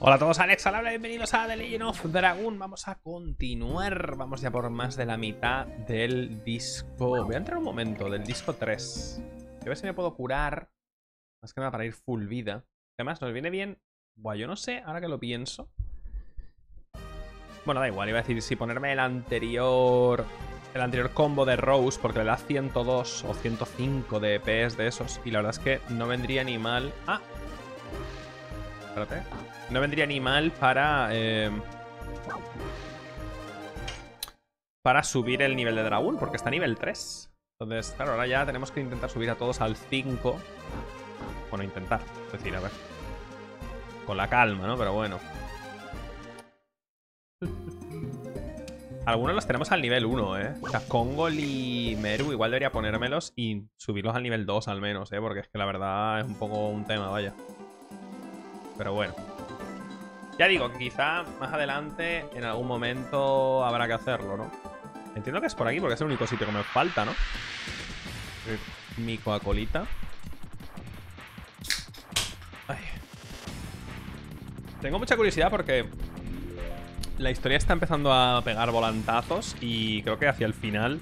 Hola a todos, Alex habla, bienvenidos a The Legend of Dragon. Vamos a continuar, vamos ya por más de la mitad del disco. Voy a entrar un momento, del disco 3. Voy a ver si me puedo curar. Más que nada para ir full vida. Además, nos viene bien. Buah, yo no sé, ahora que lo pienso. Bueno, da igual, iba a decir si ponerme el anterior. El anterior combo de Rose, porque le da 102 o 105 de EPs de esos. Y la verdad es que no vendría ni mal. ¡Ah! No vendría ni mal para... Eh, para subir el nivel de dragón, porque está a nivel 3. Entonces, claro, ahora ya tenemos que intentar subir a todos al 5. Bueno, intentar. Es decir, a ver. Con la calma, ¿no? Pero bueno. Algunos los tenemos al nivel 1, ¿eh? O sea, Kongol y Meru igual debería ponérmelos y subirlos al nivel 2 al menos, ¿eh? Porque es que la verdad es un poco un tema, vaya. Pero bueno. Ya digo, quizá más adelante, en algún momento, habrá que hacerlo, ¿no? Entiendo que es por aquí, porque es el único sitio que me falta, ¿no? Eh, mi Coca-Colita. Tengo mucha curiosidad porque la historia está empezando a pegar volantazos y creo que hacia el final,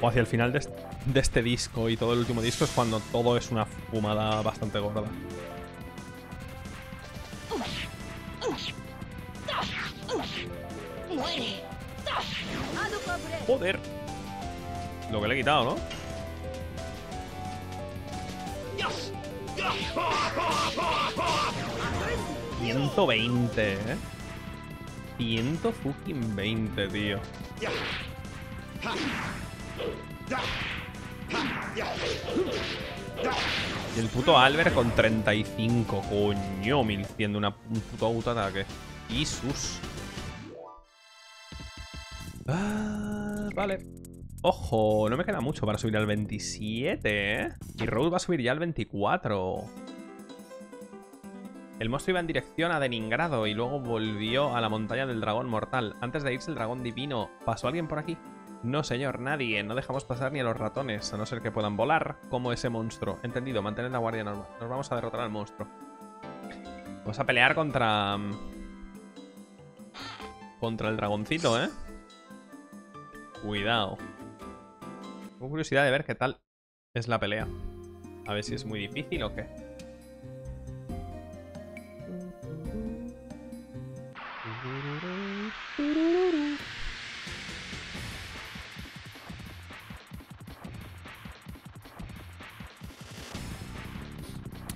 o hacia el final de, de este disco y todo el último disco es cuando todo es una fumada bastante gorda. Joder. Lo que le he quitado, ¿no? ¡120, eh! 120, tío. Y el puto Albert con 35. Coño, 1100 de una, un puto autoataque. Isus. Ah, vale. Ojo, no me queda mucho para subir al 27, ¿eh? Y Rose va a subir ya al 24. El monstruo iba en dirección a Deningrado y luego volvió a la montaña del dragón mortal. Antes de irse el dragón divino, ¿pasó alguien por aquí? No, señor, nadie. No dejamos pasar ni a los ratones, a no ser que puedan volar como ese monstruo. Entendido, mantener la guardia normal. Nos vamos a derrotar al monstruo. Vamos a pelear contra... Mm, contra el dragoncito, ¿eh? Cuidado. Tengo curiosidad de ver qué tal es la pelea. A ver si es muy difícil o qué.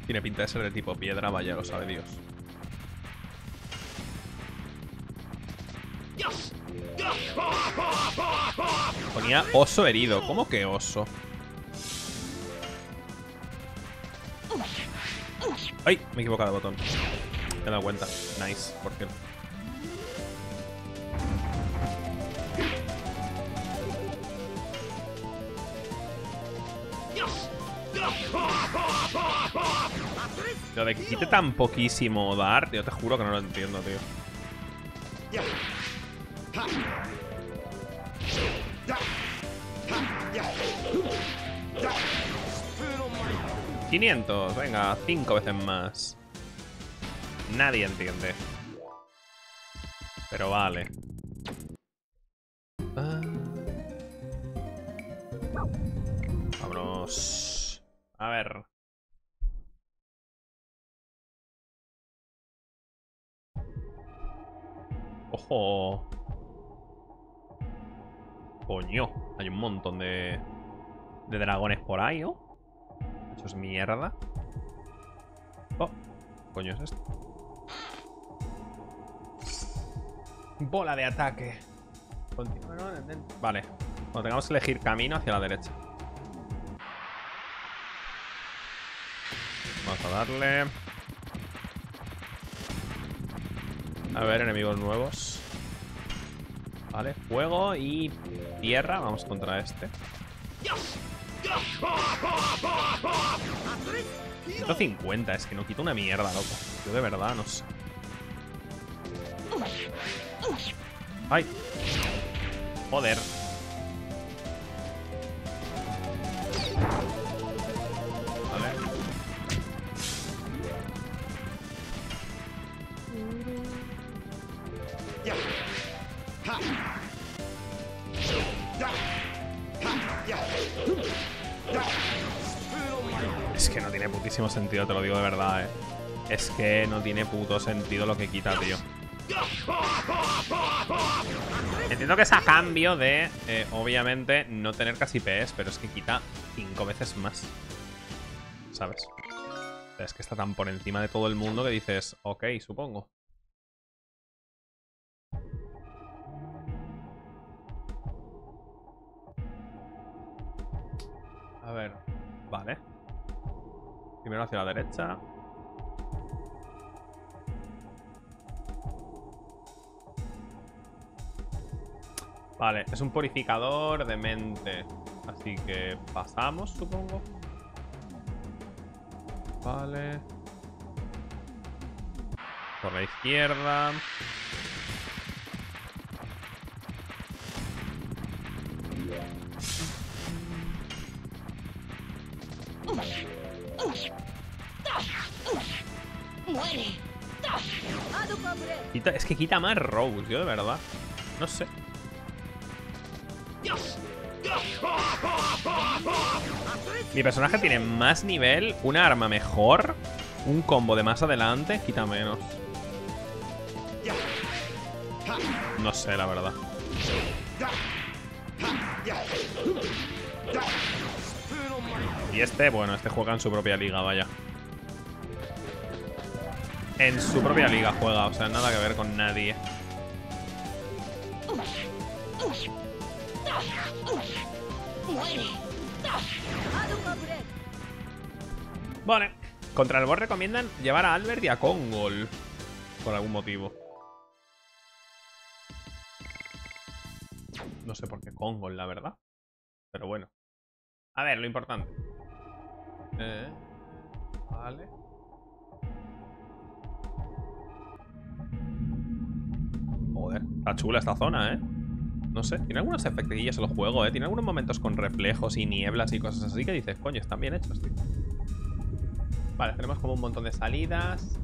Tiene pinta de ser de tipo piedra, vaya, lo sabe Dios. Ponía oso herido. ¿Cómo que oso? ¡Ay! Me he equivocado de botón. Me he dado cuenta. Nice, por cierto. Lo de que quite tan poquísimo dar, yo te juro que no lo entiendo, tío. 500, venga, cinco veces más. Nadie entiende. Pero vale. Ah. Vámonos. A ver. ¡Ojo! Coño, hay un montón de, de dragones por ahí, ¿no? Eso es mierda. Oh, coño es esto? Bola de ataque. Vale. Bueno, tengamos que elegir camino hacia la derecha. Vamos a darle. A ver, enemigos nuevos. Vale, fuego y tierra. Vamos contra este. 150, es que no quito una mierda, loco. Yo de verdad no sé. ¡Ay! Joder. Te lo digo de verdad, eh. Es que no tiene puto sentido lo que quita, tío. Entiendo que es a cambio de, eh, obviamente, no tener casi PS, pero es que quita cinco veces más. ¿Sabes? Es que está tan por encima de todo el mundo que dices, ok, supongo. A ver, vale. Primero hacia la derecha. Vale, es un purificador de mente. Así que pasamos, supongo. Vale. Por la izquierda. Más Rose, yo de verdad. No sé. Mi personaje tiene más nivel, una arma mejor, un combo de más adelante, quita menos. No sé, la verdad. Y este, bueno, este juega en su propia liga, vaya. En su propia liga juega, o sea, nada que ver con nadie. Vale. Contra el boss recomiendan llevar a Albert y a Kongol. Por algún motivo. No sé por qué Kongol, la verdad. Pero bueno. A ver, lo importante. Eh, vale. Joder, está chula esta zona, ¿eh? No sé, tiene algunos efectillos en el juego, ¿eh? Tiene algunos momentos con reflejos y nieblas y cosas así que dices, coño, están bien hechos, tío. Vale, tenemos como un montón de salidas.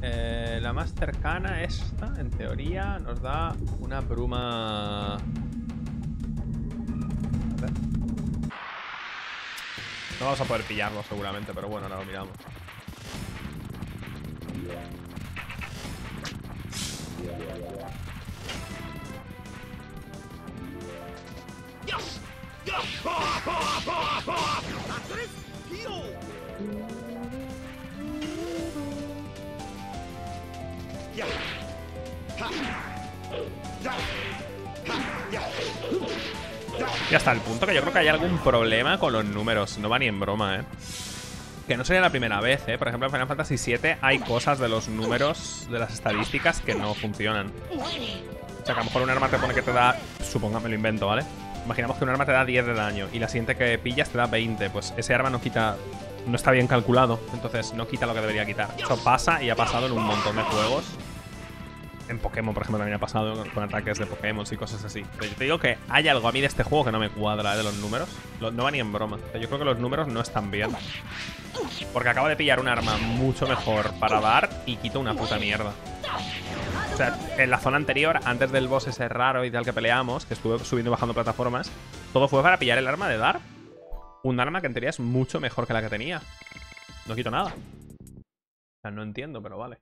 Eh, la más cercana, esta, en teoría, nos da una bruma... No vamos a poder pillarlo seguramente, pero bueno, ahora lo miramos. Y hasta el punto que yo creo que hay algún problema con los números. No va ni en broma, ¿eh? Que no sería la primera vez, ¿eh? Por ejemplo, en Final Fantasy VII hay cosas de los números, de las estadísticas, que no funcionan. O sea, que a lo mejor un arma te pone que te da... Supongamos, me lo invento, ¿vale? Imaginamos que un arma te da 10 de daño y la siguiente que pillas te da 20. Pues ese arma no quita... No está bien calculado. Entonces no quita lo que debería quitar. Eso pasa y ha pasado en un montón de juegos. En Pokémon, por ejemplo, también ha pasado con ataques de Pokémon y cosas así. Pero yo te digo que hay algo a mí de este juego que no me cuadra, ¿eh? de los números. No va ni en broma. yo creo que los números no están bien. Porque acabo de pillar un arma mucho mejor para dar y quito una puta mierda. O sea, en la zona anterior, antes del boss ese raro y tal que peleamos, que estuve subiendo y bajando plataformas, todo fue para pillar el arma de Dar. Un arma que en teoría es mucho mejor que la que tenía. No quito nada. O sea, no entiendo, pero vale.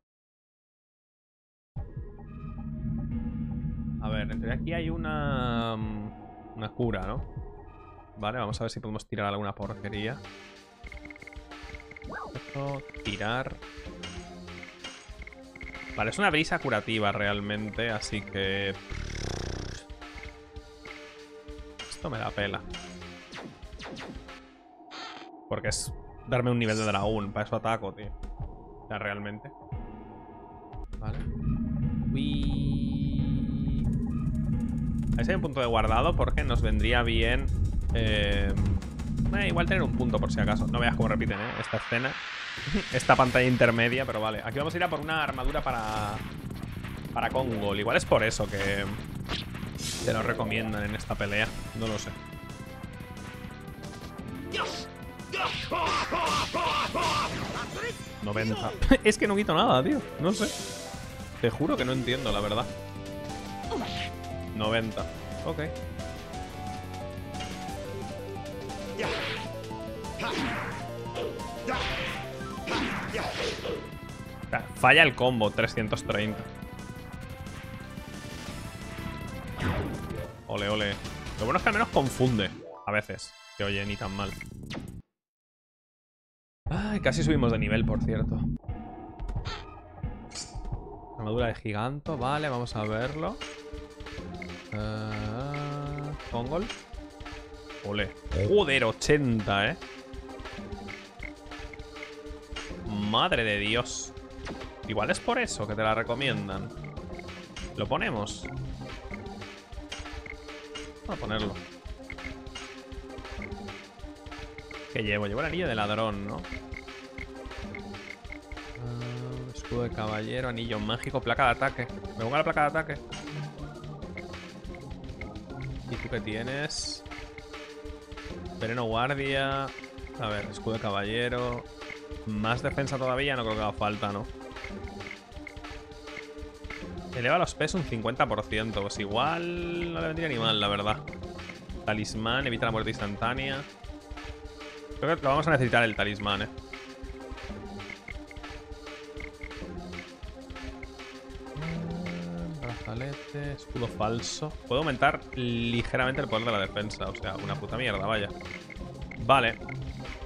A ver, en teoría aquí hay una... Una cura, ¿no? Vale, vamos a ver si podemos tirar alguna porquería. Esto, tirar... Vale, es una brisa curativa realmente, así que... Esto me da pela. Porque es darme un nivel de dragón. Para eso ataco, tío. O sea, realmente. Vale. Uy. Ahí hay un punto de guardado porque nos vendría bien... Eh, eh, igual tener un punto por si acaso. No veas cómo repiten, ¿eh? Esta escena. esta pantalla intermedia, pero vale. Aquí vamos a ir a por una armadura para... Para Kongol. Igual es por eso que... Te lo recomiendan en esta pelea. No lo sé. 90. es que no quito nada, tío. No sé. Te juro que no entiendo, la verdad. 90. Ok. Falla el combo, 330. Ole, ole. Lo bueno es que al menos confunde. A veces. Que oye, ni tan mal. Ay, casi subimos de nivel, por cierto. Armadura de giganto, vale, vamos a verlo. Uh, Ole. Joder, 80, ¿eh? Madre de Dios. Igual es por eso que te la recomiendan. ¿Lo ponemos? Vamos a ponerlo. ¿Qué llevo? Llevo el anillo de ladrón, ¿no? Ah, escudo de caballero, anillo mágico, placa de ataque. Me pongo la placa de ataque. ¿Y tú qué tienes? Veneno guardia. A ver, escudo de caballero. Más defensa todavía, no creo que haga falta, ¿no? Eleva los PS un 50%. Pues igual no le vendría ni mal, la verdad. Talismán, evita la muerte instantánea. Creo que lo vamos a necesitar el talismán, eh. Brazalete, escudo falso. Puedo aumentar ligeramente el poder de la defensa. O sea, una puta mierda, vaya. Vale.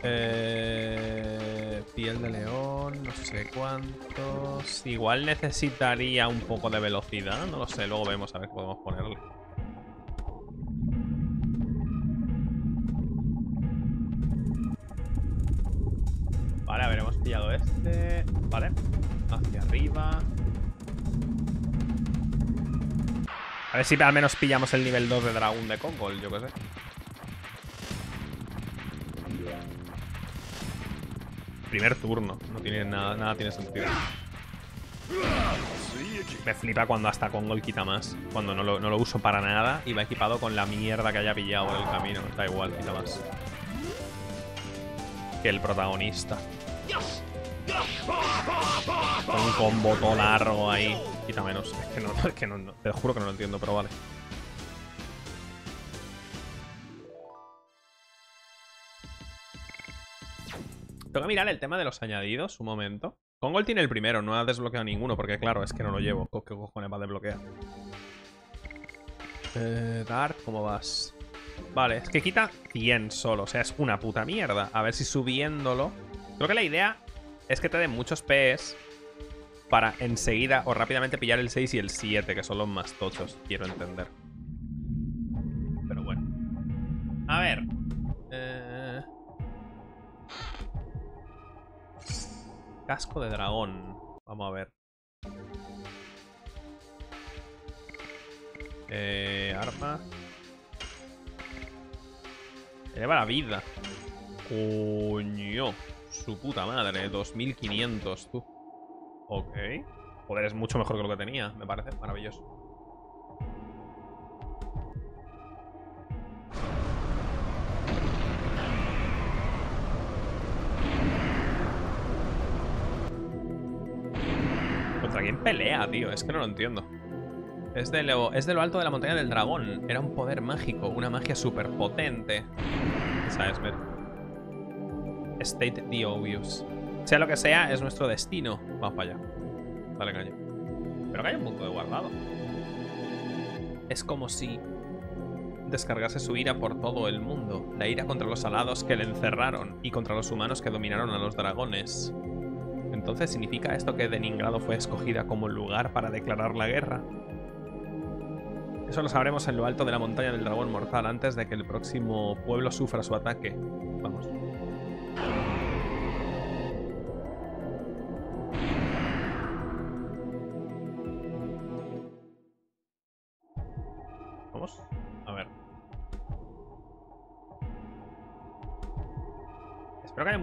Eh, piel de león, no sé cuántos. Igual necesitaría un poco de velocidad, no lo sé. Luego vemos a ver qué podemos ponerle. Vale, a ver, hemos pillado este. Vale. Hacia arriba. A ver si al menos pillamos el nivel 2 de dragón de Kongol, yo qué sé. primer turno. No tiene nada, nada tiene sentido. Me flipa cuando hasta con gol quita más. Cuando no lo, uso para nada y va equipado con la mierda que haya pillado en el camino. Da igual, quita más. Que el protagonista. Con un combo todo largo ahí. Quita menos. Es que no, es que no, te juro que no lo entiendo, pero vale. Tengo que mirar el tema de los añadidos, un momento. Kongol tiene el primero, no ha desbloqueado ninguno, porque claro, es que no lo llevo. ¿Qué cojones va a desbloquear? Eh, Dart, ¿cómo vas? Vale, es que quita 100 solo, o sea, es una puta mierda. A ver si subiéndolo... Creo que la idea es que te den muchos PS para enseguida o rápidamente pillar el 6 y el 7, que son los más tochos, quiero entender. Pero bueno. A ver. Casco de dragón. Vamos a ver. Eh, arma. Eleva la vida. Coño. Su puta madre. 2500, tú. Ok. Joder, es mucho mejor que lo que tenía. Me parece maravilloso. quién pelea, tío? Es que no lo entiendo. Es de, lo, es de lo alto de la montaña del dragón. Era un poder mágico, una magia súper potente. ¿Sabes? State the obvious. Sea lo que sea, es nuestro destino. Vamos para allá. Dale caño. Pero que hay un punto de guardado. Es como si descargase su ira por todo el mundo. La ira contra los alados que le encerraron y contra los humanos que dominaron a los dragones. Entonces, ¿significa esto que Deningrado fue escogida como lugar para declarar la guerra? Eso lo sabremos en lo alto de la montaña del dragón mortal antes de que el próximo pueblo sufra su ataque. Vamos.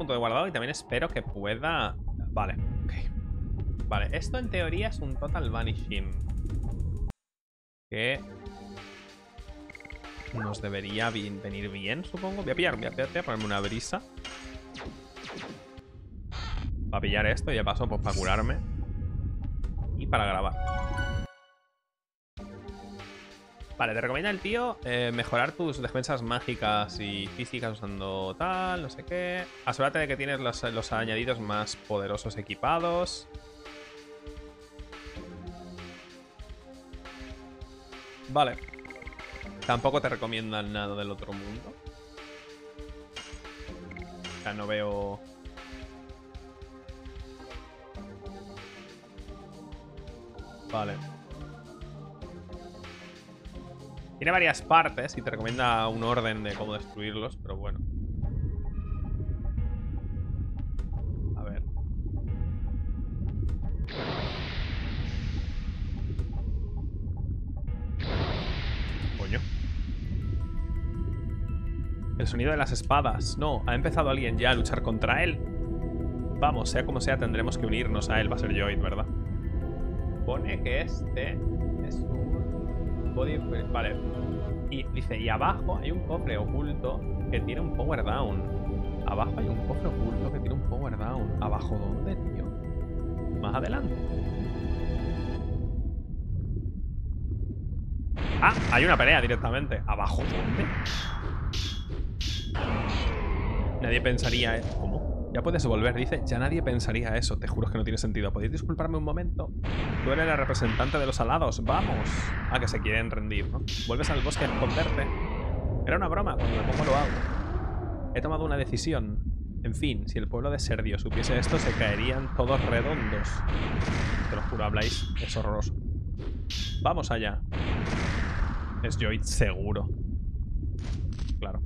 Punto de guardado y también espero que pueda Vale, ok. Vale, esto en teoría es un total vanishing. Que nos debería venir bien, supongo. Voy a pillar, voy a, pillar, ponerme una brisa. Para pillar esto y ya paso pues para curarme. Y para grabar. Vale, te recomienda el tío eh, mejorar tus defensas mágicas y físicas usando tal, no sé qué. Asegúrate de que tienes los, los añadidos más poderosos equipados. Vale. Tampoco te recomiendan nada del otro mundo. Ya no veo... Vale. Tiene varias partes y te recomienda un orden de cómo destruirlos, pero bueno. A ver. Coño. El sonido de las espadas. No, ha empezado alguien ya a luchar contra él. Vamos, sea como sea, tendremos que unirnos a él. Va a ser Joyd, ¿verdad? Pone que este body... Vale. Y dice, y abajo hay un cofre oculto que tiene un power down. Abajo hay un cofre oculto que tiene un power down. ¿Abajo dónde, tío? Más adelante. Ah, hay una pelea directamente. ¿Abajo dónde? Nadie pensaría... ¿eh? Ya puedes volver, dice. Ya nadie pensaría eso. Te juro que no tiene sentido. ¿Podéis disculparme un momento? Tú eres la representante de los alados. ¡Vamos! Ah, que se quieren rendir, ¿no? Vuelves al bosque a esconderte. Era una broma. Cuando me pongo lo hago. He tomado una decisión. En fin, si el pueblo de Serdio supiese esto, se caerían todos redondos. Te lo juro, habláis. Es horroroso. Vamos allá. Es Joyd seguro. Claro.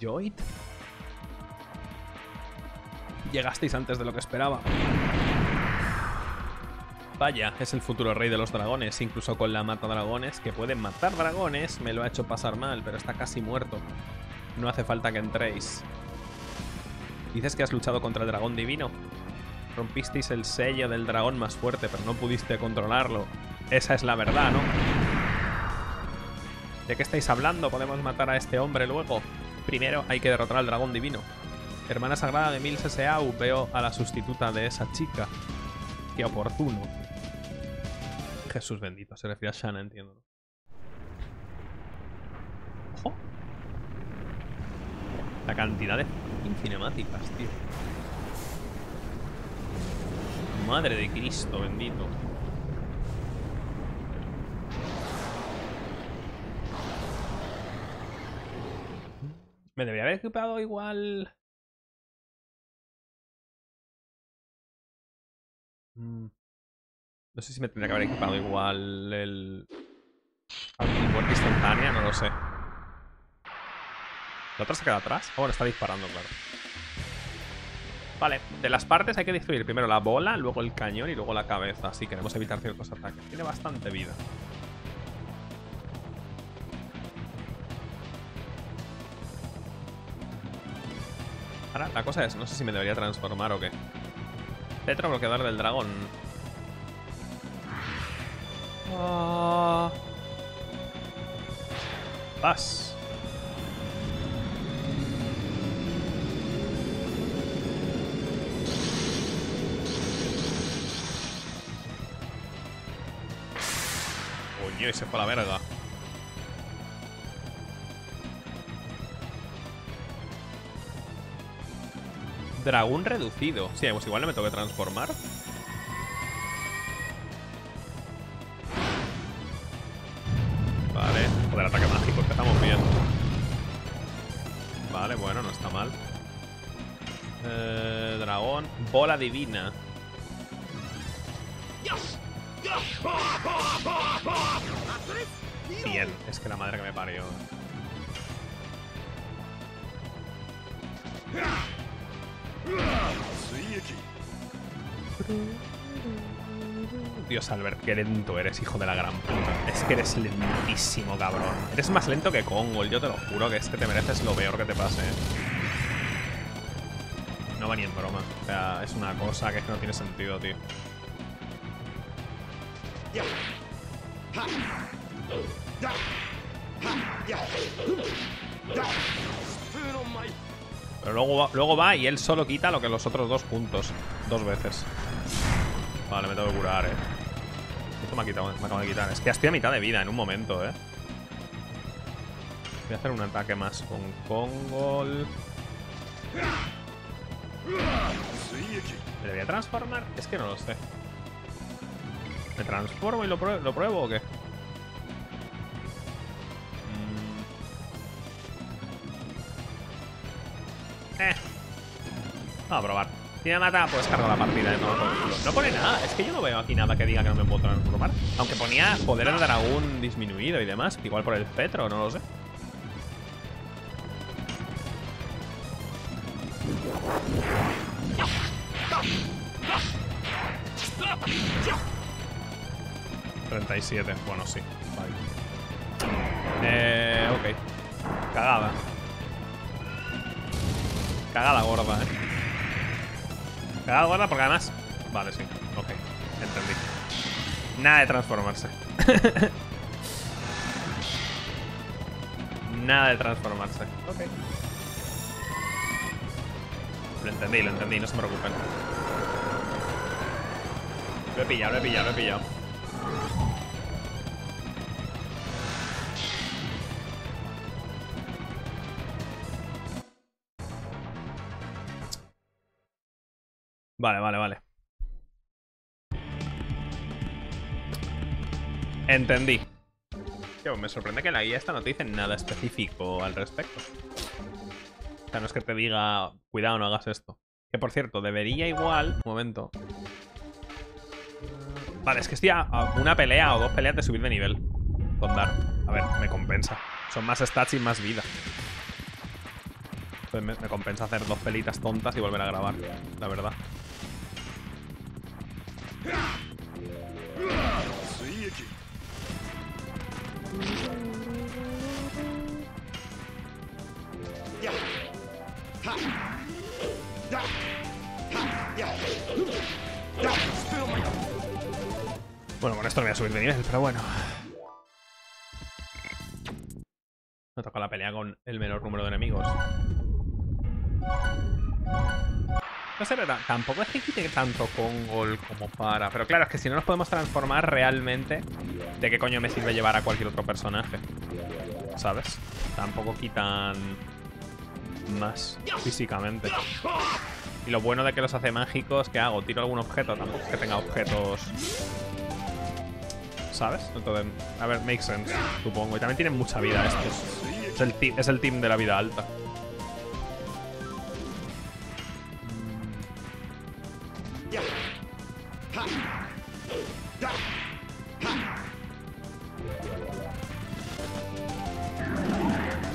¿Joyd? Llegasteis antes de lo que esperaba. Vaya, es el futuro rey de los dragones, incluso con la mata dragones, que pueden matar dragones, me lo ha hecho pasar mal, pero está casi muerto. No hace falta que entréis. Dices que has luchado contra el dragón divino. Rompisteis el sello del dragón más fuerte, pero no pudiste controlarlo. Esa es la verdad, ¿no? ¿De qué estáis hablando? ¿Podemos matar a este hombre luego? Primero hay que derrotar al dragón divino. Hermana sagrada de Mills S.A.U. Veo a la sustituta de esa chica. Qué oportuno. Jesús bendito. Se refiere a Shanna, entiendo. ¡Ojo! La cantidad de cinemáticas, tío. Madre de Cristo, bendito. Me debería haber equipado igual... Mm. No sé si me tendría que haber equipado igual el... Muerte instantánea, no lo sé. ¿La otra se queda atrás? Oh, bueno, está disparando, claro. Vale, de las partes hay que destruir primero la bola, luego el cañón y luego la cabeza. Si queremos evitar ciertos ataques. Tiene bastante vida. La cosa es, no sé si me debería transformar o qué. Petro bloqueador del dragón. Oh. Coño, y se fue a la verga. Dragón reducido. Sí, pues igual no me tengo que transformar. Vale. Joder, ataque mágico. Empezamos bien. Vale, bueno, no está mal. Eh, dragón. Bola divina. Bien. Es que la madre que me parió. Dios, Albert, qué lento eres, hijo de la gran puta. Es que eres lentísimo, cabrón. Eres más lento que Kongol, yo te lo juro que es que te mereces lo peor que te pase. No va ni en broma. O sea, es una cosa que, es que no tiene sentido, tío. Pero luego va, luego va y él solo quita lo que los otros dos puntos. Dos veces. Vale, me tengo que curar, eh. Esto me ha quitado, me acabo de quitar. Es que estoy a mitad de vida en un momento, ¿eh? Voy a hacer un ataque más con Kongol. ¿Me debería transformar? Es que no lo sé. ¿Me transformo y lo, prue- lo pruebo o qué? Eh. Vamos a probar. Si me mata, pues cargo la partida de culo. No pone nada. Es que yo no veo aquí nada que diga que no me puedo transformar. Aunque ponía poder de dragón disminuido y demás. Igual por el cetro, no lo sé. ...37, bueno, sí. Vale. Eh, ok. Cagada. Cagada gorda, eh. Cagada gorda porque además... Vale, sí. Ok. Entendí. Nada de transformarse. Nada de transformarse. Ok. Lo entendí, lo entendí, no se preocupen. Lo he pillado, lo he pillado, lo he pillado. Vale, vale, vale. Entendí. Tío, me sorprende que la guía esta no te dice nada específico al respecto. O sea, no es que te diga, cuidado, no hagas esto. Que por cierto, debería igual... Un momento. Vale, es que estoy a una pelea o dos peleas de subir de nivel. Con Dar. A ver, me compensa. Son más stats y más vida. Entonces me compensa hacer dos pelitas tontas y volver a grabar, la verdad. Bueno, con esto no voy a subir de nivel, pero bueno. Me toca la pelea con el menor número de enemigos. No sé, pero tampoco es que quite tanto con gol como para... Pero claro, es que si no nos podemos transformar realmente, ¿de qué coño me sirve llevar a cualquier otro personaje? ¿Sabes? Tampoco quitan más físicamente. Y lo bueno de que los hace mágicos, ¿qué hago? ¿Tiro algún objeto? Tampoco es que tenga objetos... ¿Sabes? Entonces, a ver, makes sense, supongo. Y también tienen mucha vida estos. Es el, es el team de la vida alta.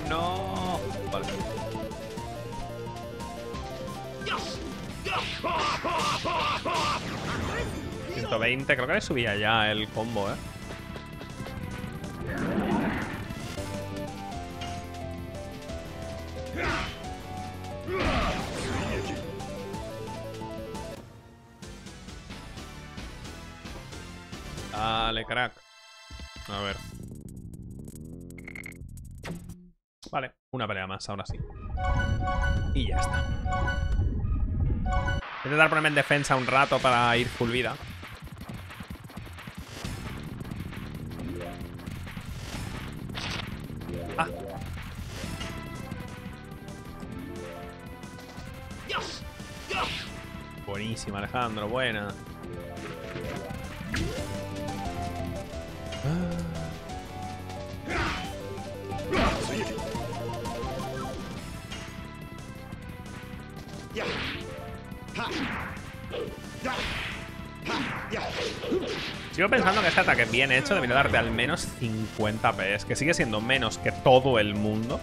No. Vale. ...120, creo que le subía ya el combo, ¿eh? Más, ahora sí. Y ya está. Voy a intentar ponerme en defensa un rato para ir full vida. Ah. Buenísima, Alejandro, buena. Que este ataque bien hecho debería darte al menos 50 PS, que sigue siendo menos que todo el mundo.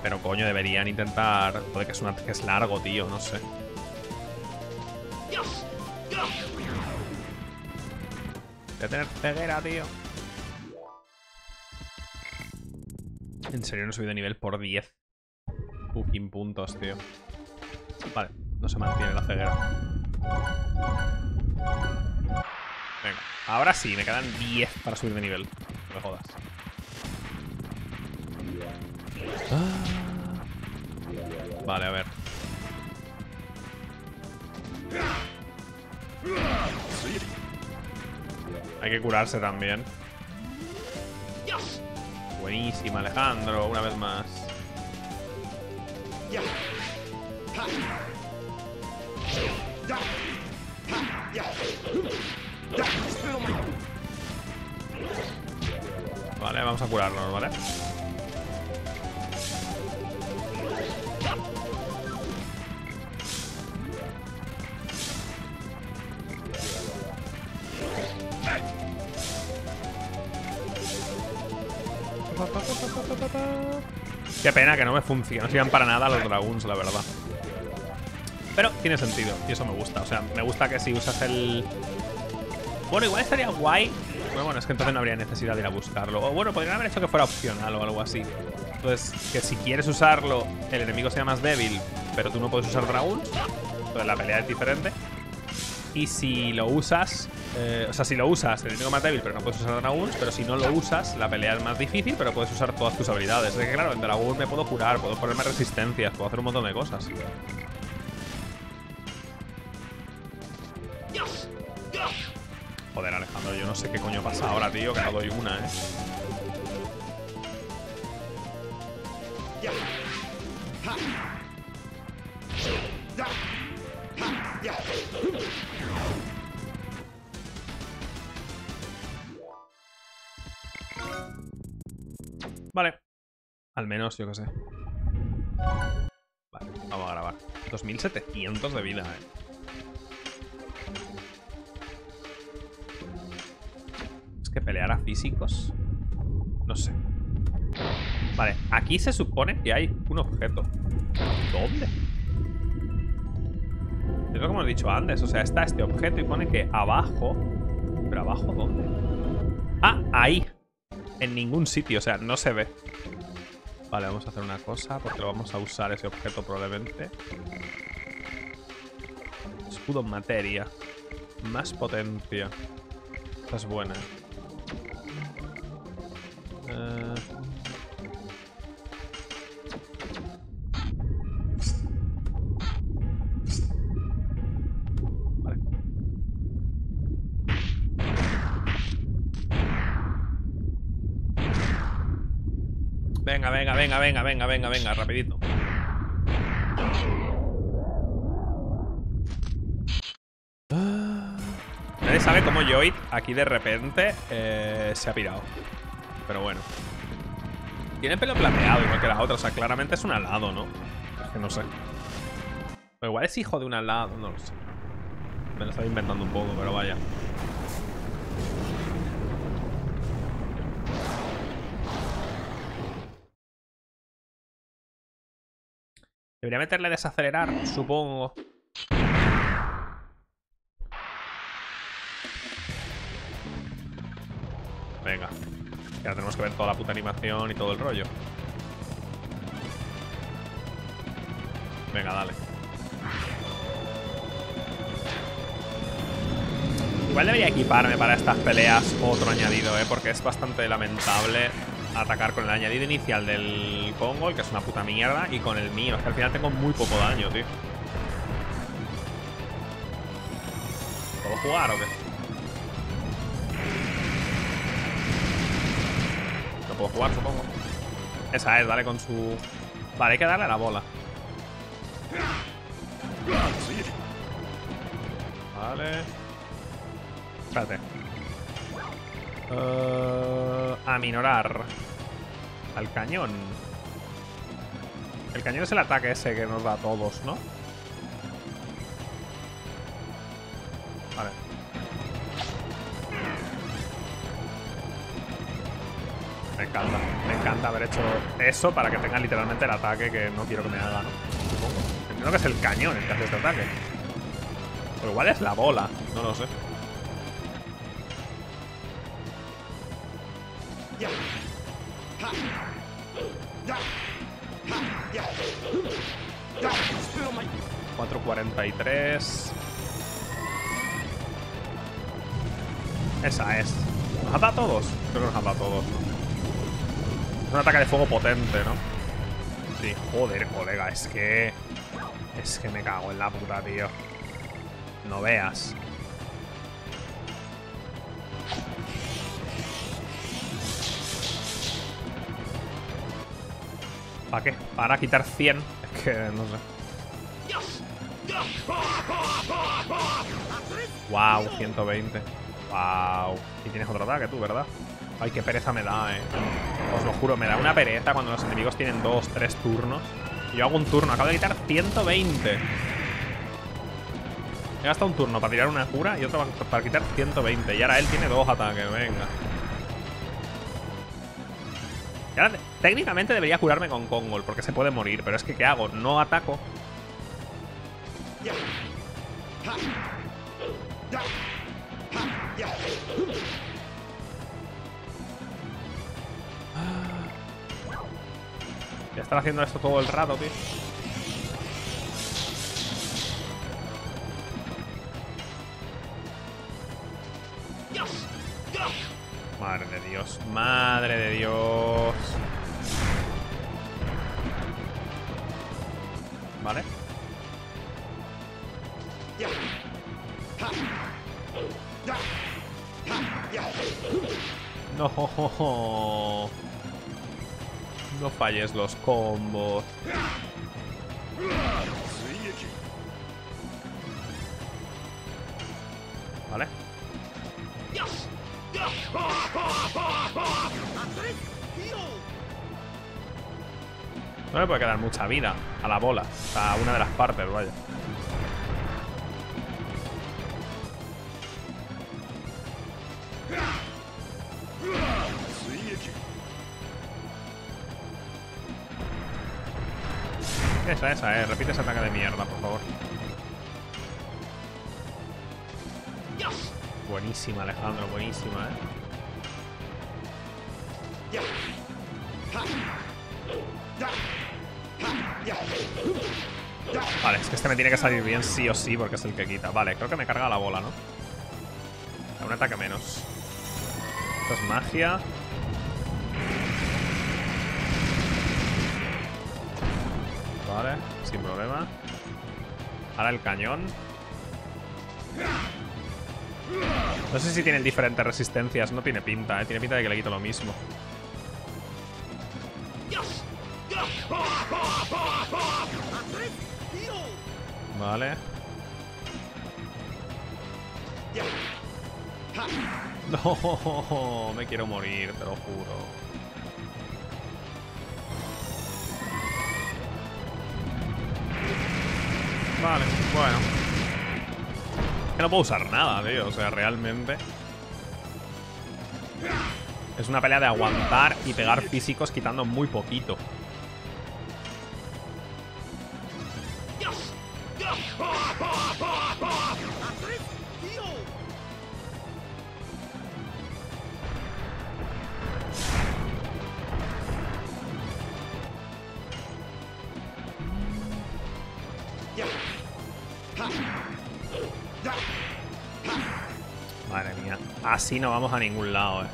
Pero coño, deberían intentar... Joder, que es, un ataque que es largo, tío, no sé. Voy tener ceguera, tío. En serio, no he subido de nivel por 10 fucking puntos, tío. Vale, no se mantiene la ceguera. Venga, ahora sí, me quedan 10 para subir de nivel. No me jodas. Ah. Vale, a ver. Hay que curarse también. Buenísima, Alejandro, una vez más. Vale, vamos a curarnos, ¿vale? Qué pena que no me funcione, no sirvan para nada los dragons, la verdad. Pero tiene sentido, y eso me gusta. O sea, me gusta que si usas el... Bueno, igual estaría guay. Bueno, bueno, es que entonces no habría necesidad de ir a buscarlo. O bueno, podrían haber hecho que fuera opcional o algo así. Entonces, que si quieres usarlo, el enemigo sea más débil, pero tú no puedes usar dragons. Entonces la pelea es diferente. Y si lo usas, eh, o sea, si lo usas, el enemigo más débil, pero no puedes usar dragons. Pero si no lo usas, la pelea es más difícil, pero puedes usar todas tus habilidades. Es que claro, en dragón me puedo curar, puedo ponerme resistencias, puedo hacer un montón de cosas. No sé qué coño pasa ahora, tío, que no doy una, ¿eh? Vale. Al menos, yo qué sé. Vale, vamos a grabar. 2700 de vida, eh. Que pelear a físicos. No sé. Vale, aquí se supone que hay un objeto. ¿Dónde? Es lo que hemos dicho antes. O sea, está este objeto y pone que abajo. ¿Pero abajo dónde? Ah, ahí. En ningún sitio, o sea, no se ve. Vale, vamos a hacer una cosa porque lo vamos a usar ese objeto probablemente. Escudo en materia. Más potencia. Esta es buena. Venga, venga, venga, venga, rapidito. Nadie sabe cómo Joyd aquí de repente eh, se ha pirado. Pero bueno. Tiene pelo plateado igual que la otra. O sea, claramente es un alado, ¿no? Es que no sé. Pero igual es hijo de un alado. No lo sé. Me lo estoy inventando un poco, pero vaya. Debería meterle desacelerar, supongo. Venga. Ya tenemos que ver toda la puta animación y todo el rollo. Venga, dale. Igual debería equiparme para estas peleas otro añadido, ¿eh? Porque es bastante lamentable atacar con el añadido inicial del Congo, que es una puta mierda, y con el mío. Es que al final tengo muy poco daño, tío. ¿Puedo jugar o qué? No puedo jugar, supongo. Esa es, dale con su... Vale, hay que darle a la bola. Vale. Espérate. Uh, aminorar. Al cañón. El cañón es el ataque ese que nos da a todos, ¿no? Vale. Me encanta. Me encanta haber hecho eso para que tenga literalmente el ataque que no quiero que me haga, ¿no? Supongo. Entiendo que es el cañón el que hace este ataque. Pero igual es la bola. No lo sé. ataque de fuego potente, ¿no? Sí, joder, colega, es que... Es que me cago en la puta, tío. No veas. ¿Para qué? ¿Para quitar 100? Es que no sé. Wow, 120. Wow. Y tienes otro ataque tú, ¿verdad? Ay, qué pereza me da, eh. Os lo juro, me da una pereza cuando los enemigos tienen dos, tres turnos. Yo hago un turno, acabo de quitar 120. He gastado un turno para tirar una cura y otro para quitar 120. Y ahora él tiene dos ataques, venga. Y ahora, técnicamente debería curarme con Kongol, porque se puede morir. Pero es que, ¿qué hago? No ataco. Estar haciendo esto todo el rato, tío. Madre de Dios, madre de Dios. Vale. No. No falles los combos. Vale. No le puede quedar mucha vida a la bola. A una de las partes, vaya. Esa, esa, eh. Repite ese ataque de mierda, por favor. Buenísima, Alejandro, buenísima, eh. Vale, es que este me tiene que salir bien sí o sí porque es el que quita. Vale, creo que me carga la bola, ¿no? Un ataque menos. Esto es magia. Sin problema. Ahora el cañón. No sé si tienen diferentes resistencias. No tiene pinta, ¿eh? Tiene pinta de que le quito lo mismo. Vale. No, me quiero morir, te lo juro. Vale, bueno. Que no puedo usar nada, tío. O sea, realmente. Es una pelea de aguantar y pegar físicos quitando muy poquito. Así no vamos a ningún lado, eh.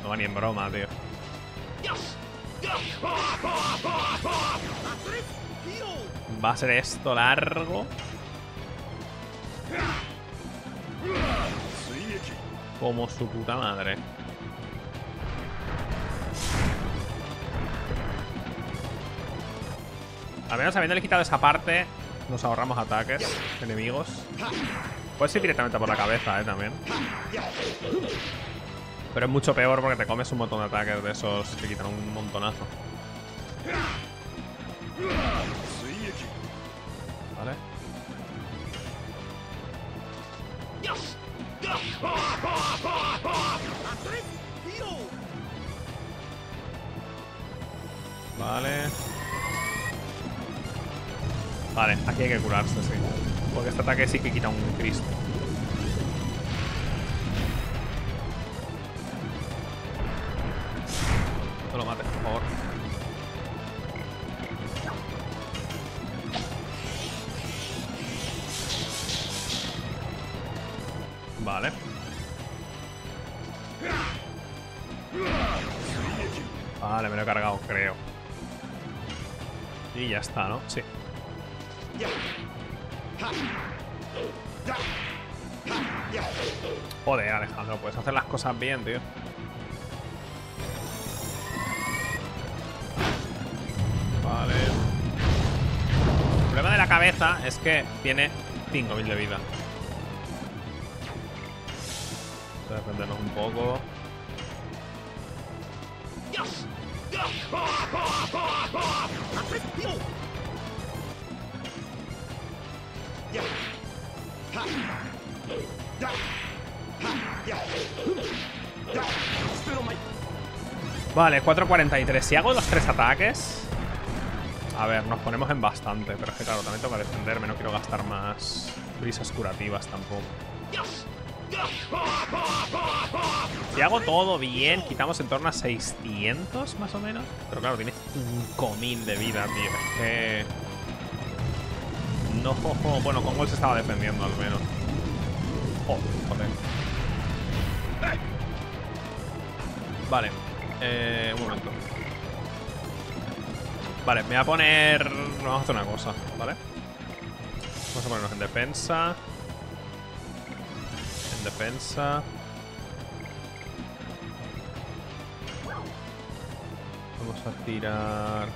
No va ni en broma, tío. Va a ser esto largo. Como su puta madre. Al menos habiéndole quitado esa parte, nos ahorramos ataques enemigos. Puedes ir directamente por la cabeza, eh, también. Pero es mucho peor porque te comes un montón de ataques de esos que quitan un montonazo. Vale. Vale. Vale, aquí hay que curarse, sí. Porque este ataque sí que quita un Cristo. Vale. Vale, me lo he cargado, creo. Y ya está, ¿no? Sí. Joder, Alejandro, puedes hacer las cosas bien, tío. Vale. El problema de la cabeza es que tiene 5.000 de vida. Defendernos un poco. Vale, 4.43. Si hago los tres ataques... A ver, nos ponemos en bastante. Pero es que claro, también tengo que defenderme. No quiero gastar más brisas curativas tampoco. Si hago todo bien, quitamos en torno a 600 más o menos. Pero claro, tiene 5000 de vida, tío. Es que... No, bueno, Kongol se estaba defendiendo al menos. Joder, joder. Vale. Eh, un momento. Vale, me voy a poner... Vamos a hacer una cosa, ¿vale? Vamos a ponernos en defensa. En defensa. Vamos a tirar...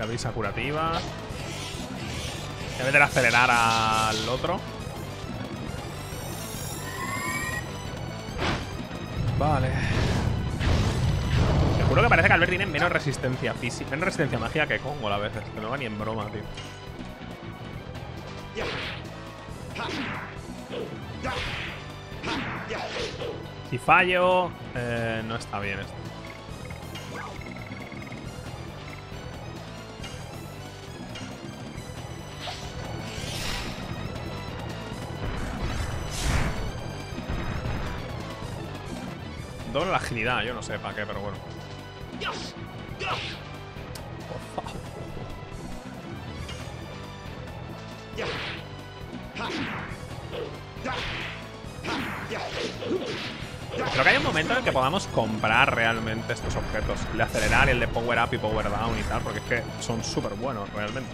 La brisa curativa. Voy a meter a acelerar al otro. Vale. Te juro que parece que Albert tiene menos resistencia física, menos resistencia magia que Congo a veces. Que no va ni en broma, tío. Si fallo, eh, no está bien esto. Doble la agilidad, yo no sé para qué, pero bueno. Momento en el que podamos comprar realmente estos objetos. El de acelerar el de power up y power down y tal, porque es que son súper buenos realmente.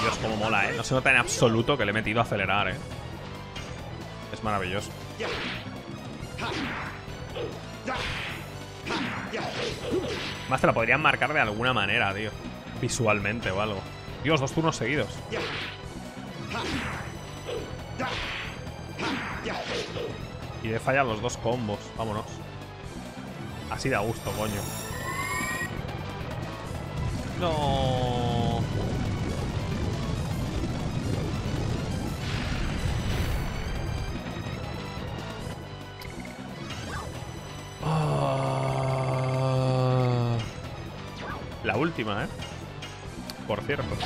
Dios, cómo mola, ¿eh? No se nota en absoluto que le he metido a acelerar, ¿eh? Es maravilloso. Más te la podrían marcar de alguna manera, tío. Visualmente o algo. Dios, dos turnos seguidos. Y de fallar los dos combos. Vámonos. Así de a gusto, coño. No. Última, ¿eh? Por cierto.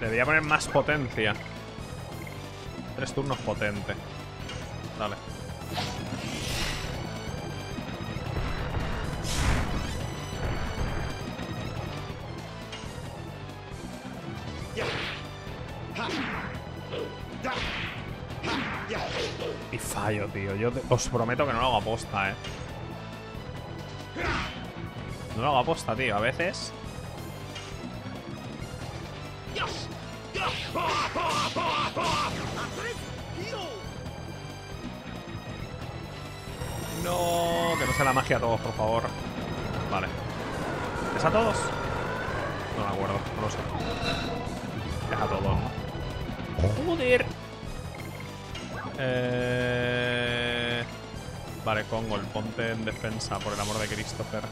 Debería poner más potencia. Tres turnos potente. Tío. Yo te- os prometo que no lo hago aposta, eh. No lo hago aposta, tío. A veces. No, que no sea la magia a todos, por favor. Vale. ¿Es a todos? No me acuerdo, no lo sé. Es a todos, ¿no? Joder. Eh... Vale, Kongol, ponte en defensa, por el amor de Christopher.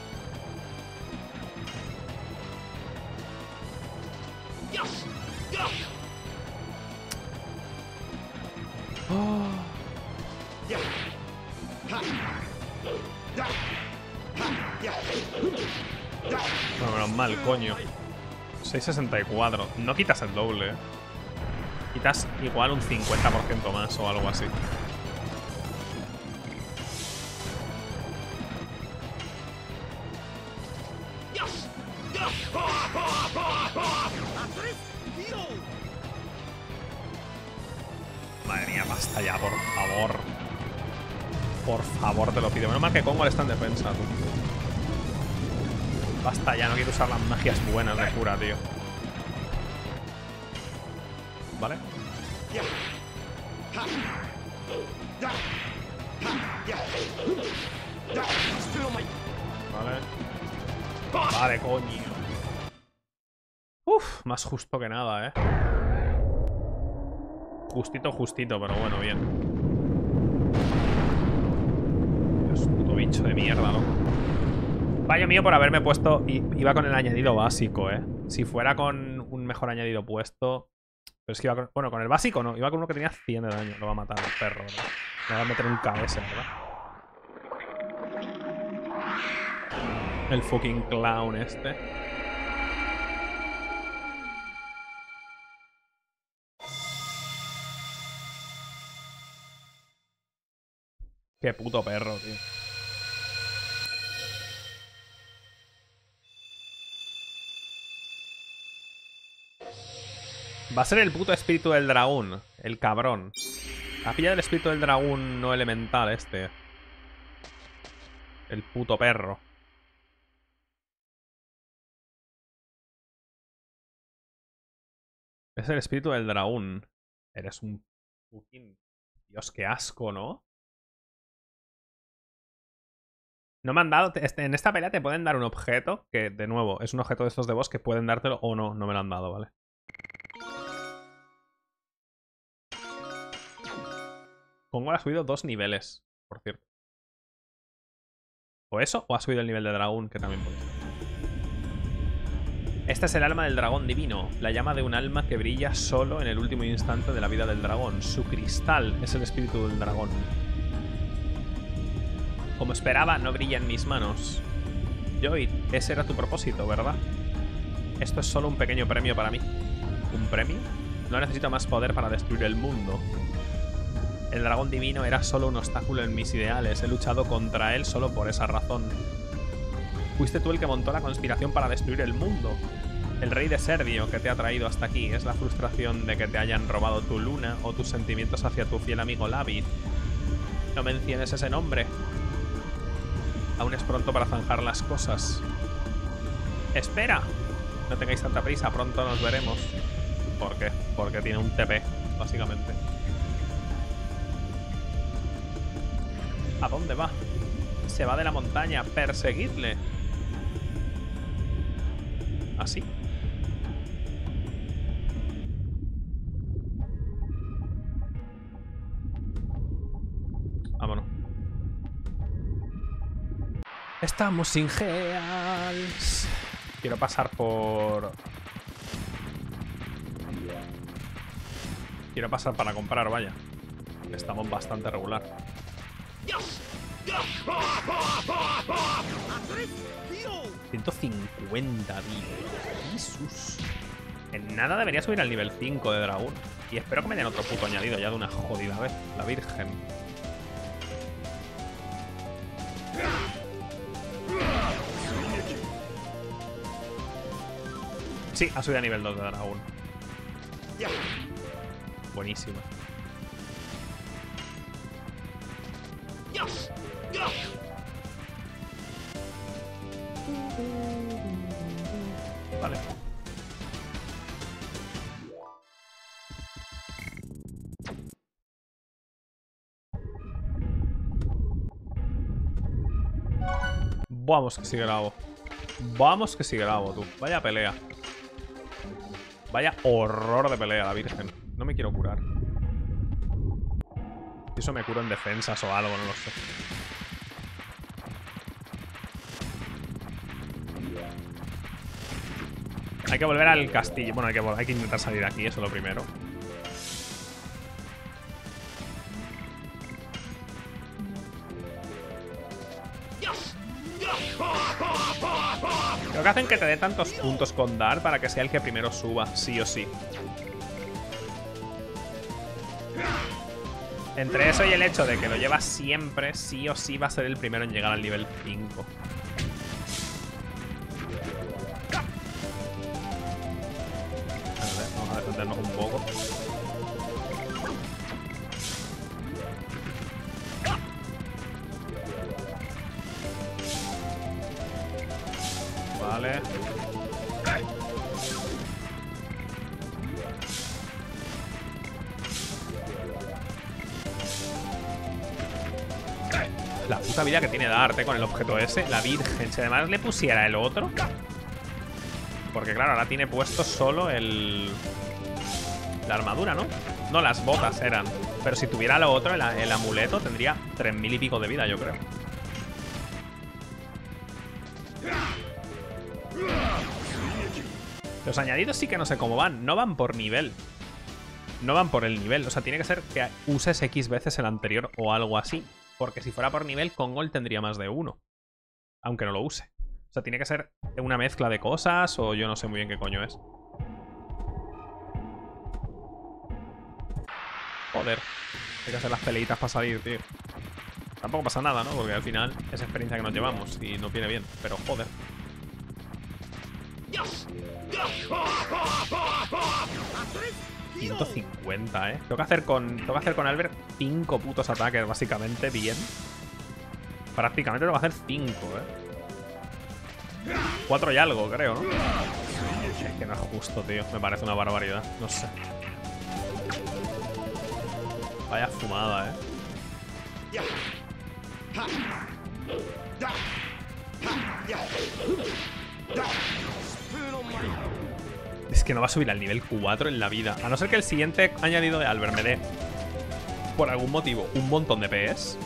Oh. Menos mal, coño. 6.64. No quitas el doble, eh. Quitas igual un 50% más o algo así. Está en defensa, tú. Basta ya, no quiero usar las magias buenas de cura, tío. ¿vale? Vale. Vale, coño. Uf, más justo que nada, ¿eh? Justito, justito, pero bueno, bien. Dios, puto bicho de mierda, ¿no? Vaya mío por haberme puesto... Iba con el añadido básico, ¿eh? Si fuera con un mejor añadido puesto... Pero es que iba con... Bueno, con el básico no. Iba con uno que tenía 100 de daño. Lo va a matar el perro, ¿verdad? Me va a meter un KS, ¿verdad? El fucking clown este. Qué puto perro, tío. Va a ser el puto espíritu del dragón. El cabrón. Ha pillado el espíritu del dragón no elemental este. El puto perro. Es el espíritu del dragón. Eres un fucking... Dios, qué asco, ¿no? No me han dado... Este, en esta pelea te pueden dar un objeto, que de nuevo, es un objeto de estos de boss que pueden dártelo o no, no me lo han dado, ¿vale? Pongo ha subido dos niveles, por cierto. O eso, o ha subido el nivel de dragón, que también puede ser. Esta es el alma del dragón divino, la llama de un alma que brilla solo en el último instante de la vida del dragón. Su cristal es el espíritu del dragón. Como esperaba, no brilla en mis manos. Joy, ese era tu propósito, ¿verdad? Esto es solo un pequeño premio para mí. ¿Un premio? No necesito más poder para destruir el mundo. El dragón divino era solo un obstáculo en mis ideales. He luchado contra él solo por esa razón. Fuiste tú el que montó la conspiración para destruir el mundo. El rey de Serdio que te ha traído hasta aquí es la frustración de que te hayan robado tu luna o tus sentimientos hacia tu fiel amigo Lavid. No menciones ese nombre. Aún es pronto para zanjar las cosas. ¡Espera! No tengáis tanta prisa, pronto nos veremos. ¿Por qué? Porque tiene un TP, básicamente. ¿A dónde va? Se va de la montaña. Perseguidle. ¿Así? Vámonos. Estamos sin geals. Quiero pasar por... Quiero pasar para comprar, vaya. Estamos bastante regular. 150, tío. Jesús. En nada debería subir al nivel 5 de dragón. Y espero que me den otro puto añadido ya de una jodida vez. La Virgen. Sí, ha subido a nivel 2 de dragón. Buenísima. Vale. Vamos que sigue grabo. Vamos que sigue grabo, tú. Vaya pelea. Vaya horror de pelea, la virgen. No me quiero curar. Eso me curo en defensas o algo, no lo sé. Hay que volver al castillo. Bueno, hay que, hay que intentar salir aquí, eso es lo primero. Creo que hacen que te dé tantos puntos con Dar para que sea el que primero suba, sí o sí. Entre eso y el hecho de que lo lleva siempre, sí o sí va a ser el primero en llegar al nivel 5. Darte con el objeto ese. La virgen. Si además le pusiera el otro... Porque claro, ahora tiene puesto solo el... La armadura, ¿no? No, las botas eran. Pero si tuviera lo otro, el, el amuleto, tendría 3.000 y pico de vida, yo creo. Los añadidos sí que no sé cómo van. No van por nivel. No van por el nivel. O sea, tiene que ser que uses X veces el anterior o algo así. Porque si fuera por nivel, con gol tendría más de uno. Aunque no lo use. O sea, tiene que ser una mezcla de cosas o yo no sé muy bien qué coño es. Joder. Hay que hacer las peleitas para salir, tío. Tampoco pasa nada, ¿no? Porque al final es experiencia que nos llevamos y no viene bien. Pero joder. 150, ¿eh? Tengo que hacer con, tengo hacer con Albert 5 putos ataques, básicamente, bien. Prácticamente tengo que hacer 5, ¿eh? 4 y algo, creo, ¿no? Es que no es justo, tío. Me parece una barbaridad. No sé. Vaya fumada, ¿eh? Es que no va a subir al nivel 4 en la vida. A no ser que el siguiente añadido de Albert me dé, por algún motivo, un montón de PS.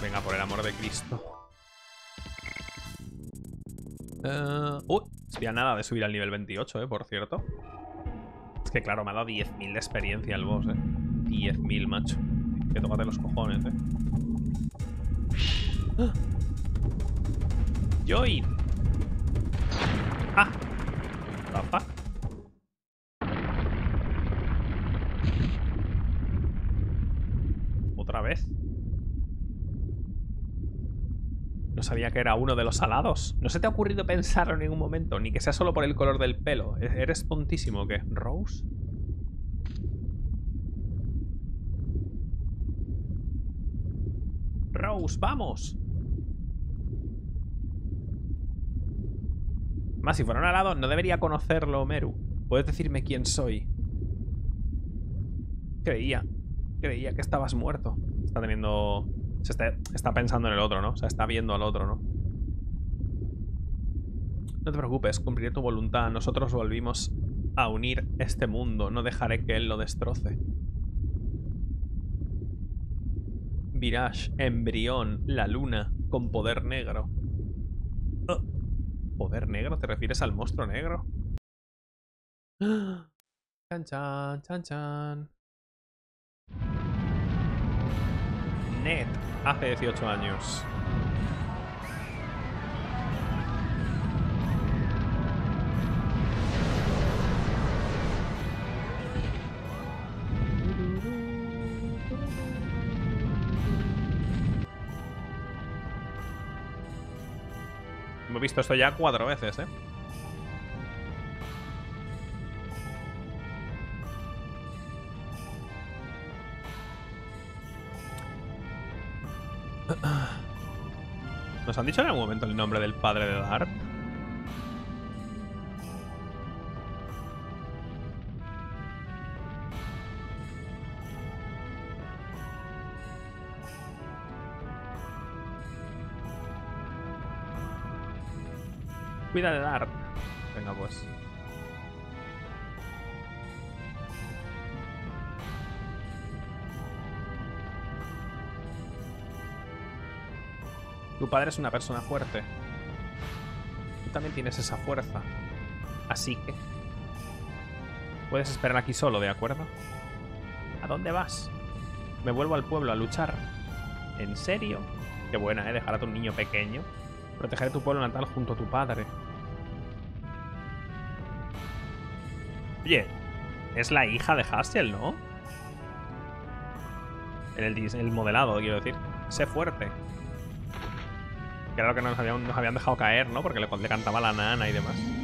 Venga, por el amor de Cristo. Uh, uh, sería nada de subir al nivel 28, eh, por cierto. Que claro, me ha dado 10.000 de experiencia el boss, eh. 10.000, macho. Que tócate los cojones, eh. ¡Ah! ¡Joy! ¡Ah! ¿La ¿Otra vez? No sabía que era uno de los alados. ¿No se te ha ocurrido pensarlo en ningún momento? Ni que sea solo por el color del pelo. ¿E-, ¿Eres tontísimo o qué? ¿Rose? Rose, vamos. Más, si fuera un alado, no debería conocerlo, Meru. ¿Puedes decirme quién soy? Creía. Creía que estabas muerto. Está teniendo se está, pensando en el otro, ¿no? O sea, está viendo al otro, ¿no? No te preocupes, cumpliré tu voluntad. Nosotros volvimos a unir este mundo. No dejaré que él lo destroce. Virage, embrión, la luna, con poder negro. Oh, ¿Poder negro? ¿Te refieres al monstruo negro? Chan chan, chan chan. Net hace 18 años. Hemos visto esto ya cuatro veces, ¿eh? ¿Nos han dicho en algún momento el nombre del padre de Dart? Cuida de Dart. Venga, pues. Tu padre es una persona fuerte. Tú también tienes esa fuerza. Así que... Puedes esperar aquí solo, ¿de acuerdo? ¿A dónde vas? Me vuelvo al pueblo a luchar. ¿En serio? Qué buena, ¿eh? Dejar a tu niño pequeño. Proteger tu pueblo natal junto a tu padre. Oye, es la hija de Hassel, ¿no? En el modelado, quiero decir. Sé fuerte. Que era lo que nos habían, nos habían dejado caer, ¿no? Porque le, le cantaba la nana y demás.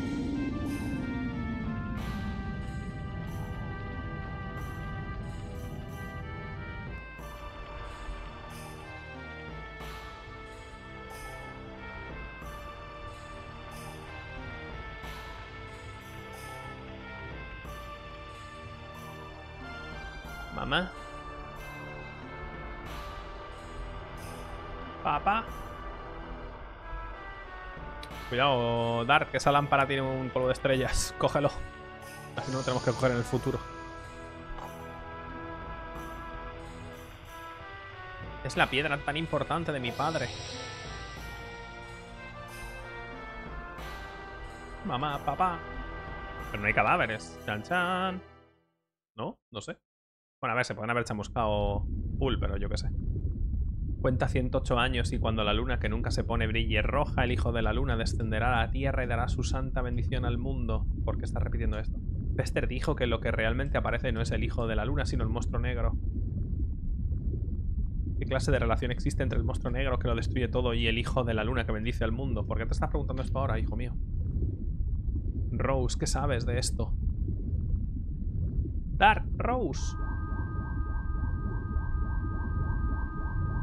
Cuidado, Dark, esa lámpara tiene un polvo de estrellas. Cógelo. Así no lo tenemos que coger en el futuro. Es la piedra tan importante de mi padre. Mamá, papá. Pero no hay cadáveres. Chan, chan. ¿No? No sé. Bueno, a ver, se pueden haber chamuscado full, pero yo qué sé. Cuenta 108 años y cuando la luna que nunca se pone brille roja, el hijo de la luna descenderá a la tierra y dará su santa bendición al mundo. ¿Por qué está repitiendo esto? Pester dijo que lo que realmente aparece no es el hijo de la luna, sino el monstruo negro. ¿Qué clase de relación existe entre el monstruo negro que lo destruye todo y el hijo de la luna que bendice al mundo? ¿Por qué te estás preguntando esto ahora, hijo mío? Rose, ¿qué sabes de esto? Dark Rose.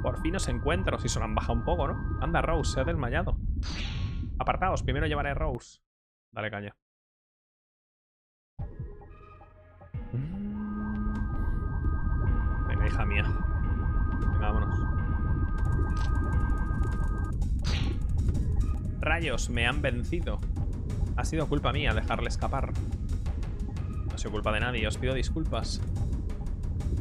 Por fin os encuentro, si se lo han bajado un poco, ¿no? Anda, Rose, se ha desmayado. Apartaos, primero llevaré a Rose. Dale caña. Venga, hija mía. Venga, vámonos. Rayos, me han vencido. Ha sido culpa mía dejarle escapar. No ha sido culpa de nadie, os pido disculpas.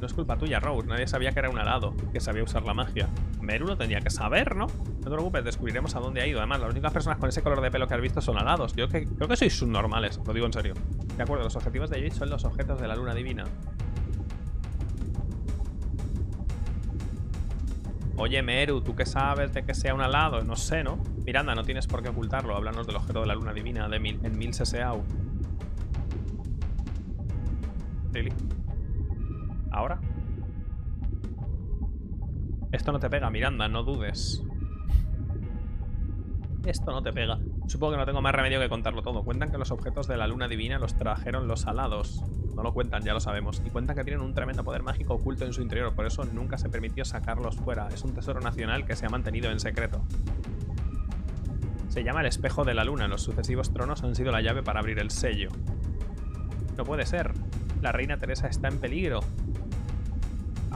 No es culpa tuya, Rose. Nadie sabía que era un alado, que sabía usar la magia. Meru lo tendría que saber, ¿no? No te preocupes, descubriremos a dónde ha ido. Además, las únicas personas con ese color de pelo que has visto son alados. Yo que, creo que sois subnormales, lo digo en serio. De acuerdo, los objetivos de Jade son los objetos de la luna divina. Oye, Meru, ¿tú qué sabes de que sea un alado? No sé, ¿no? Miranda, no tienes por qué ocultarlo. Háblanos del objeto de la luna divina de mil, en Mil Seseau. ¿Really? ¿Ahora? Esto no te pega, Miranda, no dudes. Esto no te pega. Supongo que no tengo más remedio que contarlo todo. Cuentan que los objetos de la luna divina los trajeron los alados. No lo cuentan, ya lo sabemos. Y cuentan que tienen un tremendo poder mágico oculto en su interior, por eso nunca se permitió sacarlos fuera. Es un tesoro nacional que se ha mantenido en secreto. Se llama el espejo de la luna. Los sucesivos tronos han sido la llave para abrir el sello. No puede ser. La reina Teresa está en peligro.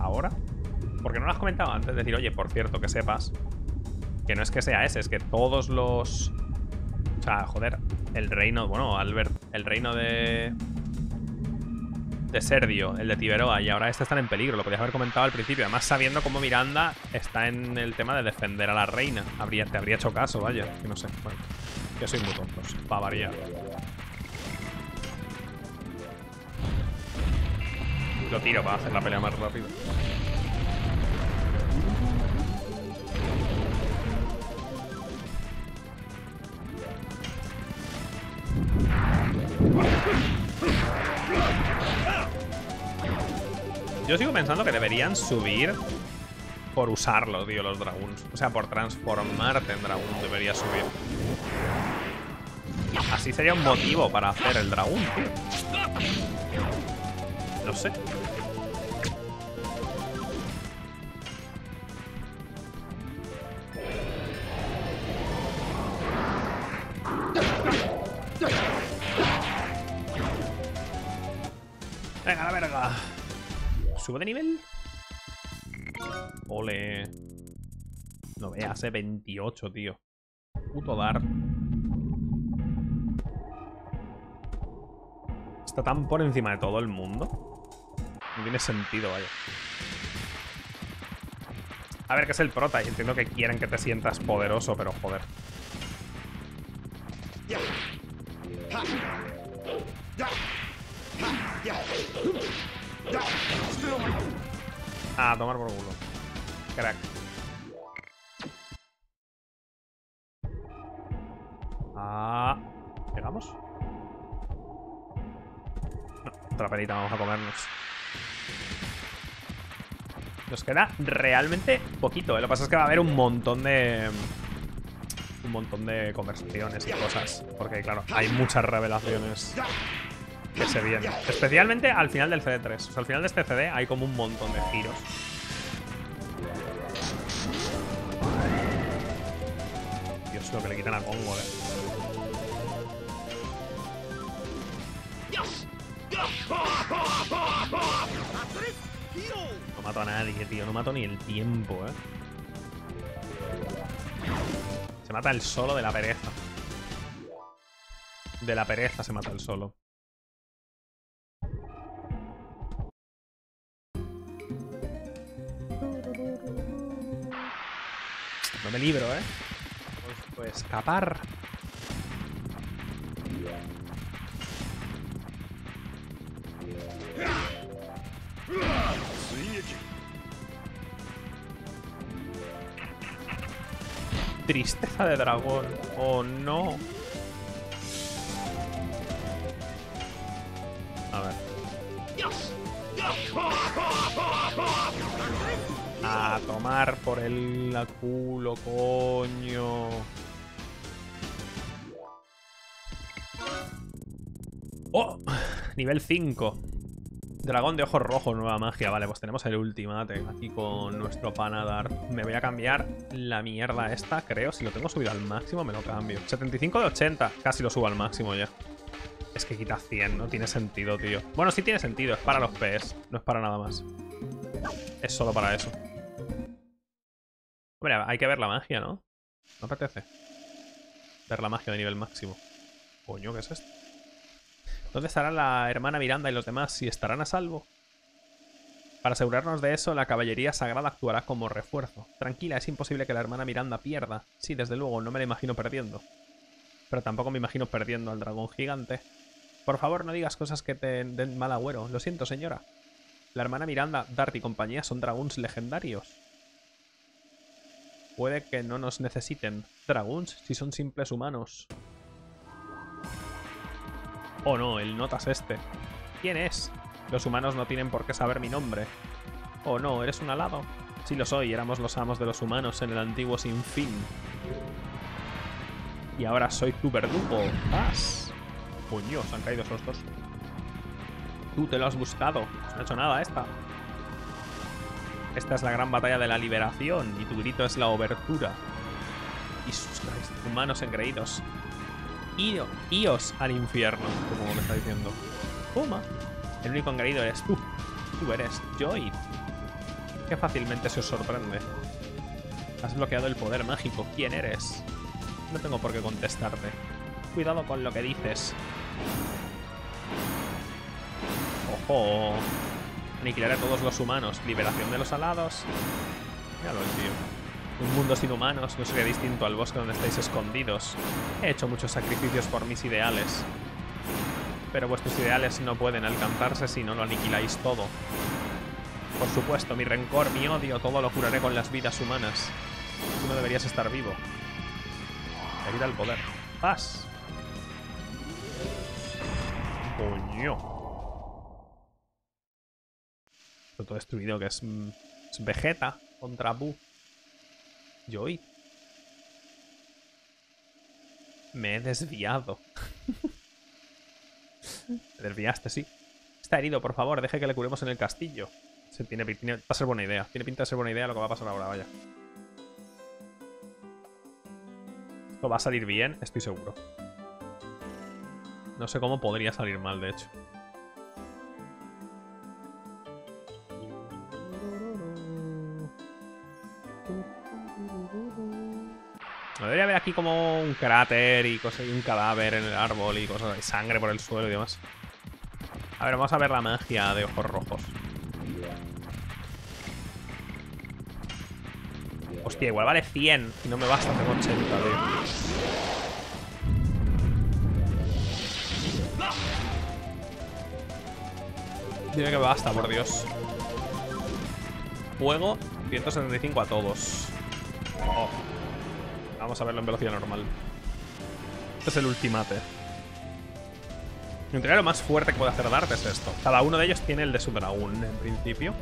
¿Ahora? Porque no lo has comentado antes de decir, oye, por cierto, que sepas que no es que sea ese, es que todos los... O sea, joder, el reino, bueno, Albert, el reino de de Serdio, el de Tiberoa, y ahora este están en peligro, lo podías haber comentado al principio. Además, sabiendo cómo Miranda está en el tema de defender a la reina. Te habría hecho caso, vaya, que no sé. Bueno, que soy muy tontos, para variar. Lo tiro para hacer la pelea más rápido. Yo sigo pensando que deberían subir por usarlo, tío, los dragones. O sea, por transformarte en dragón debería subir. Así sería un motivo para hacer el dragón, tío. Venga, la verga. ¿Subo de nivel? Ole. No veas, hace 28, tío. Puto dar. Está tan por encima de todo el mundo. No tiene sentido, vaya. A ver, que es el prota y entiendo que quieren que te sientas poderoso, pero joder. A tomar por culo. Crack. Ah. ¿Llegamos? No, otra pelita vamos a comernos. Nos queda realmente poquito, ¿eh? Lo que pasa es que va a haber un montón de... Un montón de conversaciones y cosas. Porque, claro, hay muchas revelaciones que se vienen. Especialmente al final del CD3. O sea, al final de este CD hay como un montón de giros. Dios, lo que le quitan a Congo, eh. No mato a nadie, tío. No mato ni el tiempo, ¿eh? Se mata el solo de la pereza. De la pereza se mata el solo. No me libro, ¿eh? Puedo escapar. Tristeza de dragón. Oh, no. A ver. A tomar por el culo, coño. ¡Oh! Nivel 5. Dragón de ojos rojos, nueva magia. Vale, pues tenemos el ultimate aquí con nuestro Panadar. Me voy a cambiar la mierda esta, creo. Si lo tengo subido al máximo, me lo cambio. 75 de 80. Casi lo subo al máximo ya. Es que quita 100, no tiene sentido, tío. Bueno, sí tiene sentido. Es para los PS. No es para nada más. Es solo para eso. Hombre, hay que ver la magia, ¿no? No apetece. Ver la magia de nivel máximo. Coño, ¿qué es esto? ¿Dónde estará la hermana Miranda y los demás? ¿Si estarán a salvo? Para asegurarnos de eso, la caballería sagrada actuará como refuerzo. Tranquila, es imposible que la hermana Miranda pierda. Sí, desde luego, no me la imagino perdiendo. Pero tampoco me imagino perdiendo al dragón gigante. Por favor, no digas cosas que te den mal agüero. Lo siento, señora. La hermana Miranda, Dart y compañía son dragones legendarios. Puede que no nos necesiten. Dragoons, si son simples humanos. Oh no, el notas este. ¿Quién es? Los humanos no tienen por qué saber mi nombre. Oh no, ¿eres un alado? Sí lo soy, éramos los amos de los humanos en el antiguo sinfín. Y ahora soy tu verdugo. ¡Paz! Coño, se han caído esos dos. Tú te lo has buscado. No ha hecho nada esta. Esta es la gran batalla de la liberación y tu grito es la obertura. Y sus humanos engreídos. Ios al infierno, como me está diciendo. Toma. El único engreído eres tú. Tú eres Joy. Qué fácilmente se os sorprende. Has bloqueado el poder mágico. ¿Quién eres? No tengo por qué contestarte. Cuidado con lo que dices. ¡Ojo! Aniquilar a todos los humanos. Liberación de los alados. Míralo el tío. Un mundo sin humanos no sería distinto al bosque donde estáis escondidos. He hecho muchos sacrificios por mis ideales. Pero vuestros ideales no pueden alcanzarse si no lo aniquiláis todo. Por supuesto, mi rencor, mi odio, todo lo curaré con las vidas humanas. Tú no deberías estar vivo. Evita el poder. ¡Paz! Coño. Todo destruido, que es, mm, es Vegeta contra Buu. Joy. Me he desviado. Me desviaste, sí. Está herido, por favor, deje que le curemos en el castillo. Se tiene, va a ser buena idea. Tiene pinta de ser buena idea lo que va a pasar ahora, vaya. Esto va a salir bien, estoy seguro. No sé cómo podría salir mal, de hecho. Debería haber aquí como un cráter y cosas, y un cadáver en el árbol y cosas, de sangre por el suelo y demás. A ver, vamos a ver la magia de ojos rojos. Hostia, igual vale 100 y no me basta, tengo 80, tío. Dime que me basta, por Dios. Fuego, 175 a todos. Oh. Vamos a verlo en velocidad normal. Este es el ultimate. En lo más fuerte que puede hacer Dart es esto. Cada uno de ellos tiene el de su dragón, en principio.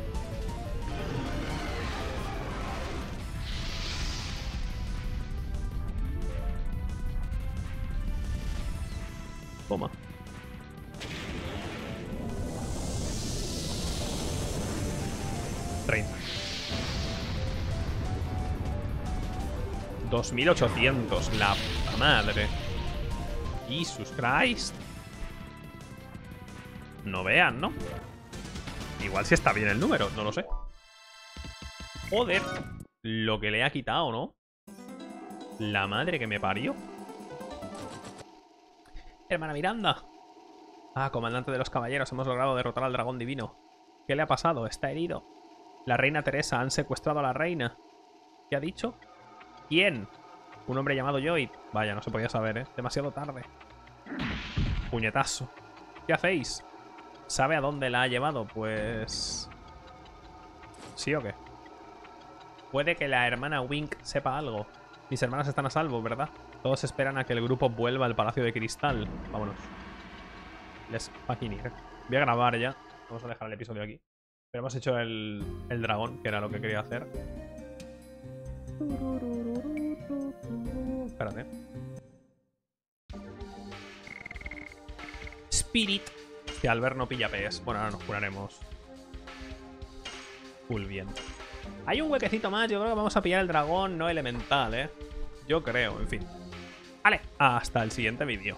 2800, la puta madre. Jesus Christ. No vean, ¿no? Igual si está bien el número, no lo sé. Joder. Lo que le ha quitado, ¿no? La madre que me parió. Hermana Miranda. Ah, comandante de los caballeros, hemos logrado derrotar al dragón divino. ¿Qué le ha pasado? Está herido. La reina Teresa, han secuestrado a la reina. ¿Qué ha dicho? ¿Quién? Un hombre llamado Joy. Vaya, no se podía saber, ¿eh? Demasiado tarde. Puñetazo. ¿Qué hacéis? ¿Sabe a dónde la ha llevado? Pues... ¿Sí o qué? Puede que la hermana Wink sepa algo. Mis hermanas están a salvo, ¿verdad? Todos esperan a que el grupo vuelva al Palacio de Cristal. Vámonos. Les fucking Voy a grabar ya. Vamos a dejar el episodio aquí. Pero hemos hecho el, el dragón, que era lo que quería hacer. Spirit. Que al ver no pilla PS. Bueno, ahora nos curaremos. Full bien. Hay un huequecito más. Yo creo que vamos a pillar el dragón no elemental, ¿eh? Yo creo, en fin. Vale, hasta el siguiente vídeo.